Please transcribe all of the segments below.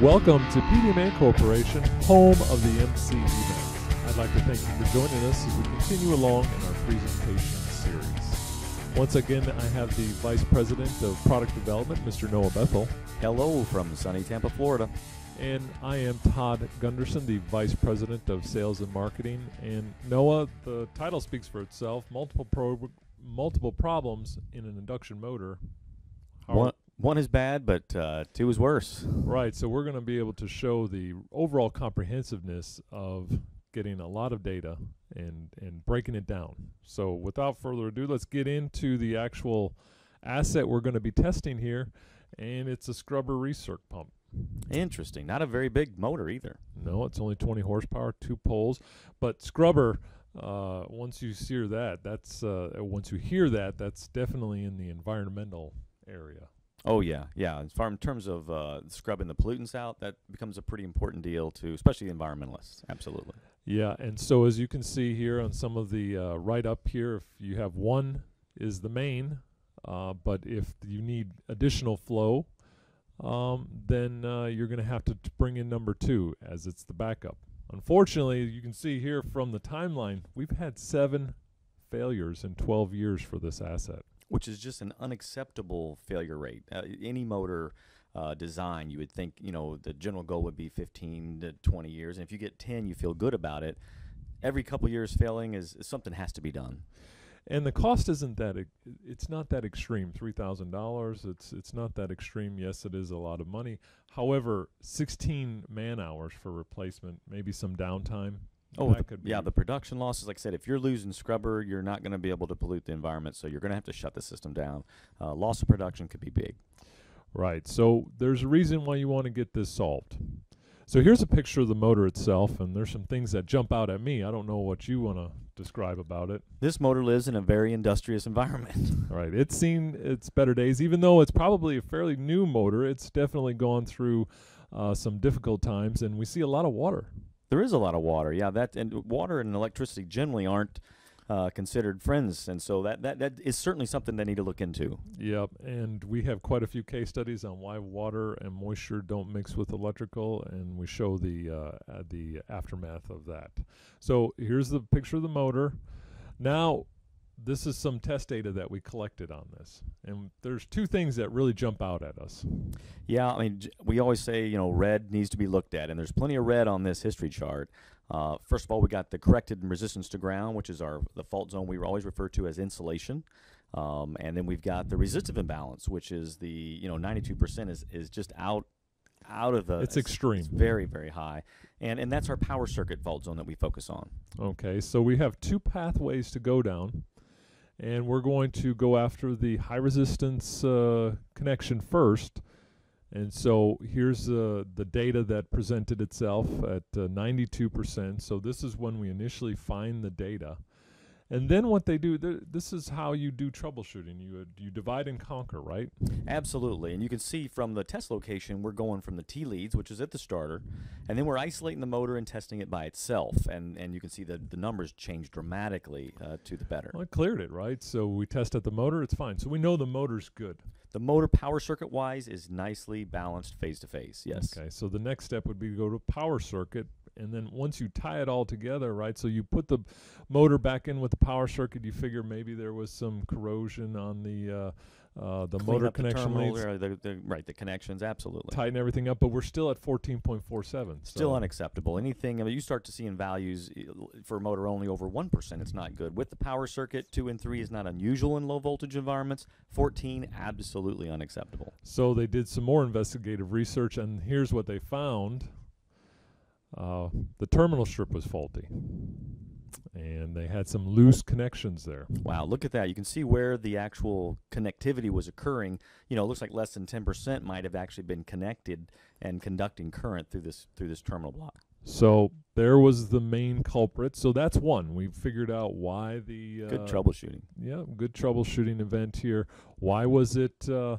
Welcome to PDMA Corporation, home of the MCEMax. I'd like to thank you for joining us as we continue along in our presentation series. Once again, I have the Vice President of Product Development, Mr. Noah Bethel. Hello from sunny Tampa, Florida. And I am Todd Gunderson, the Vice President of Sales and Marketing. And Noah, the title speaks for itself multiple, pro- multiple problems in an induction motor. How one, one is bad, but uh, two is worse. Right. So we're going to be able to show the overall comprehensiveness of getting a lot of data and and breaking it down. So without further ado, let's get into the actual asset we're going to be testing here, and it's a scrubber recirc pump. Interesting. Not a very big motor either. No, it's only 20 horsepower, two poles, but scrubber. Uh, once you hear that, that's uh, once you hear that, that's definitely in the environmental area. Oh yeah, yeah. As far in terms of uh, scrubbing the pollutants out, that becomes a pretty important deal to, especially the environmentalists. Absolutely. Yeah, and so as you can see here on some of the uh, right up here, if you have one is the main, uh, but if you need additional flow, um, then uh, you're going to have to bring in number two as it's the backup. Unfortunately, you can see here from the timeline, we've had seven failures in 12 years for this asset which is just an unacceptable failure rate. Uh, any motor uh, design, you would think, you know, the general goal would be 15 to 20 years, and if you get 10, you feel good about it. Every couple years failing is, is something has to be done. And the cost isn't that it's not that extreme. Three thousand dollars. It's it's not that extreme. Yes, it is a lot of money. However, sixteen man hours for replacement, maybe some downtime Oh, the, yeah, the production losses. Like I said, if you're losing scrubber, you're not going to be able to pollute the environment, so you're going to have to shut the system down. Uh, loss of production could be big. Right. So there's a reason why you want to get this solved. So here's a picture of the motor itself, and there's some things that jump out at me. I don't know what you want to describe about it. This motor lives in a very industrious environment. right. It's seen its better days, even though it's probably a fairly new motor. It's definitely gone through uh, some difficult times, and we see a lot of water. There is a lot of water, yeah. That and water and electricity generally aren't uh, considered friends, and so that, that that is certainly something they need to look into. Yep, and we have quite a few case studies on why water and moisture don't mix with electrical, and we show the uh, the aftermath of that. So here's the picture of the motor. Now this is some test data that we collected on this, and there's two things that really jump out at us. Yeah, I mean, we always say you know red needs to be looked at, and there's plenty of red on this history chart. Uh, first of all, we got the corrected resistance to ground, which is our the fault zone we always refer to as insulation, um, and then we've got the resistive imbalance, which is the you know 92% is is just out out of the it's extreme. it's very very high. And and that's our power circuit fault zone that we focus on. Okay so we have two pathways to go down and we're going to go after the high resistance uh, connection first. And so here's uh, the data that presented itself at uh, 92%. So this is when we initially find the data. And then what they do, this is how you do troubleshooting. You uh, you divide and conquer, right? Absolutely. And you can see from the test location, we're going from the T leads, which is at the starter, and then we're isolating the motor and testing it by itself. And and you can see that the numbers change dramatically uh, to the better. Well, it cleared it, right? So we test tested the motor, it's fine. So we know the motor's good. The motor power circuit wise is nicely balanced phase to phase. Yes. Okay. So the next step would be to go to power circuit and then once you tie it all together, right? So you put the motor back in with the power circuit. You figure maybe there was some corrosion on the uh, uh, the Clean motor connection the terminal, the, the, right, the connections, absolutely. Tighten everything up, but we're still at 14.47. Still so. unacceptable. Anything, I mean, you start to see in values for a motor only over 1%, it's not good. With the power circuit, 2 and 3 is not unusual in low voltage environments. 14, absolutely unacceptable. So they did some more investigative research, and here's what they found uh, the terminal strip was faulty and they had some loose connections there. Wow, look at that. You can see where the actual connectivity was occurring. You know, it looks like less than 10% might have actually been connected and conducting current through this through this terminal block. So there was the main culprit. So that's one. We figured out why the uh, good troubleshooting. Yeah, good troubleshooting event here. Why was it uh,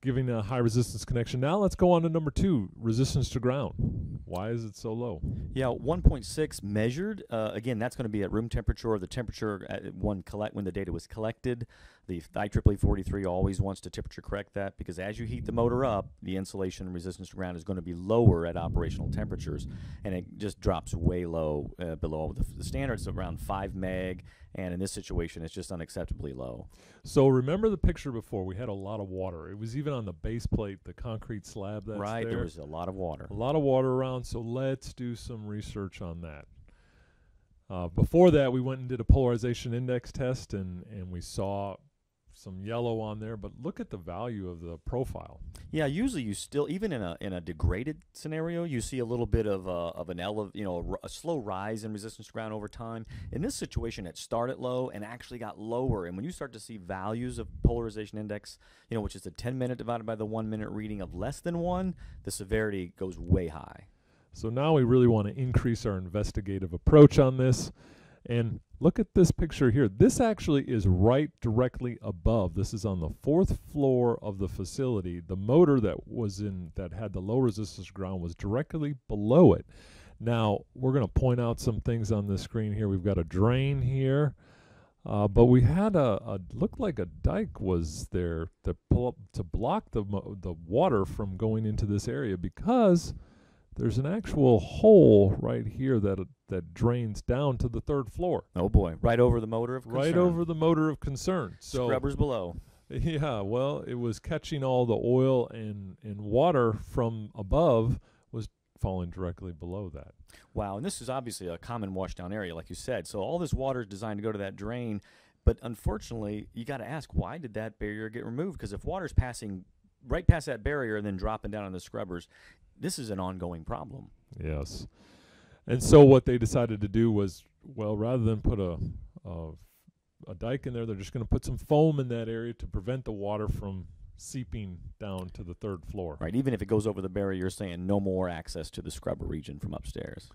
giving a high resistance connection. Now let's go on to number two, resistance to ground. Why is it so low? Yeah, 1.6 measured. Uh, again, that's going to be at room temperature or the temperature at one collect when the data was collected. The IEEE 43 always wants to temperature correct that because as you heat the motor up, the insulation and resistance to ground is going to be lower at operational temperatures, and it just drops way low uh, below the, the standards around five meg, and in this situation, it's just unacceptably low. So remember the picture before? We had a lot of water. It was even on the base plate, the concrete slab that's right, there. there was a lot of water. a lot of water around. So let's do some research on that. Uh, before that, we went and did a polarization index test, and and we saw some yellow on there. But look at the value of the profile. Yeah, usually you still even in a in a degraded scenario, you see a little bit of a, of an elev- you know, a, r- a slow rise in resistance ground over time. In this situation, it started low and actually got lower. And when you start to see values of polarization index, you know, which is the 10 minute divided by the 1 minute reading of less than 1, the severity goes way high. So now we really want to increase our investigative approach on this. And look at this picture here. This actually is right directly above. This is on the fourth floor of the facility. The motor that was in that had the low resistance ground was directly below it. Now we're going to point out some things on the screen here. We've got a drain here. Uh, but we had a, a looked like a dike was there to pull up to block the the water from going into this area because there's an actual hole right here that that drains down to the third floor, Oh boy, right over the motor of concern. right over the motor of concern. So scrubbers below. yeah, well, it was catching all the oil and and water from above was falling directly below that. Wow, and this is obviously a common washdown area, like you said. So all this water is designed to go to that drain, but unfortunately, you got to ask why did that barrier get removed? Because if water's passing right past that barrier and then dropping down on the scrubbers, this is an ongoing problem. Yes. And so what they decided to do was, well, rather than put a a, a dike in there, they're just going to put some foam in that area to prevent the water from seeping down to the third floor. Right, even if it goes over the barrier, you're saying no more access to the scrubber region from upstairs.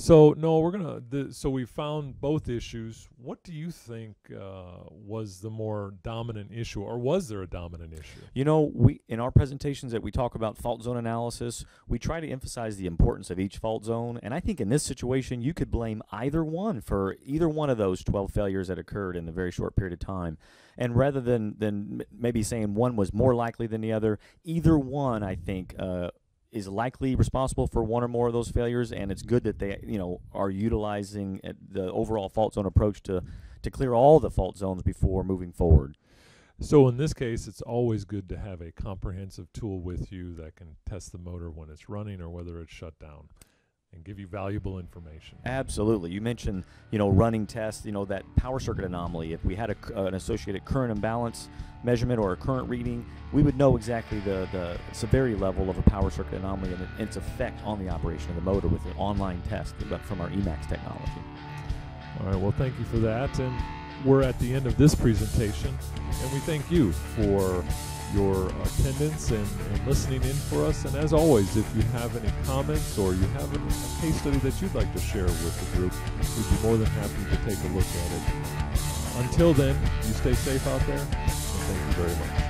So no, we're gonna. The, so we found both issues. What do you think uh, was the more dominant issue, or was there a dominant issue? You know, we in our presentations that we talk about fault zone analysis, we try to emphasize the importance of each fault zone, and I think in this situation you could blame either one for either one of those 12 failures that occurred in a very short period of time. And rather than than maybe saying one was more likely than the other, either one I think uh, is likely responsible for one or more of those failures, and it's good that they you know are utilizing the overall fault zone approach to to clear all the fault zones before moving forward. So in this case, it's always good to have a comprehensive tool with you that can test the motor when it's running or whether it's shut down, and give you valuable information. Absolutely. You mentioned, you know, running tests, you know, that power circuit anomaly. If we had a, uh, an associated current imbalance measurement or a current reading, we would know exactly the, the severity level of a power circuit anomaly and its effect on the operation of the motor with an online test from our EMAX technology. All right. Well, thank you for that, and we're at the end of this presentation, and we thank you for your attendance and, and listening in for us. And as always, if you have any comments or you have a, a case study that you'd like to share with the group, we'd be more than happy to take a look at it. Until then, you stay safe out there, and thank you very much.